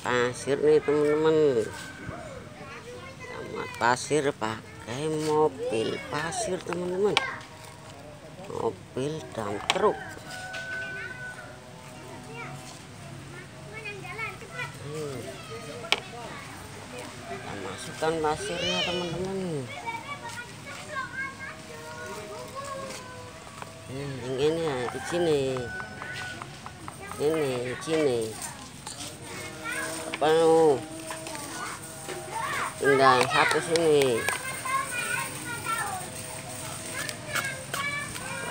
pasir nih teman-teman. Sama pasir pakai mobil pasir teman-teman. Mobil dan truk. Hmm. kita masukkan pasirnya teman-teman. Hmm, ini ya di sini. Ini sini penuh yang satu sini.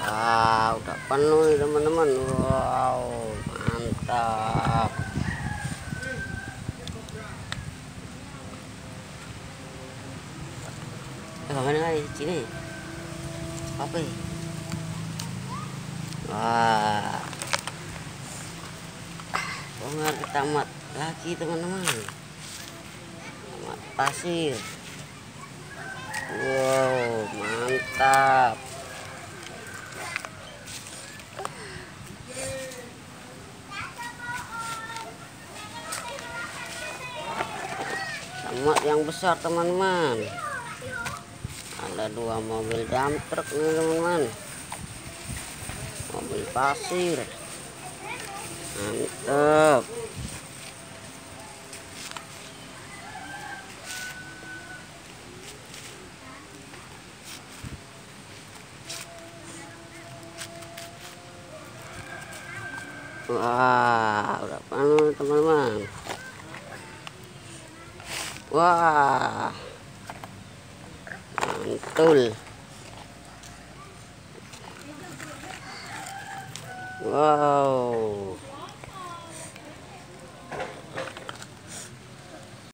Wow udah penuh nih teman-teman. Wow mantap. Eh mana lagi sini? Apa ya wah bongkar tamat lagi teman-teman. Tamat pasir. Wow mantap. Tamat yang besar teman-teman. Ada dua mobil dump truck nih teman-teman. Mobil pasir mantap Wah, udah penuh teman-teman. Wah, mantul. Wow.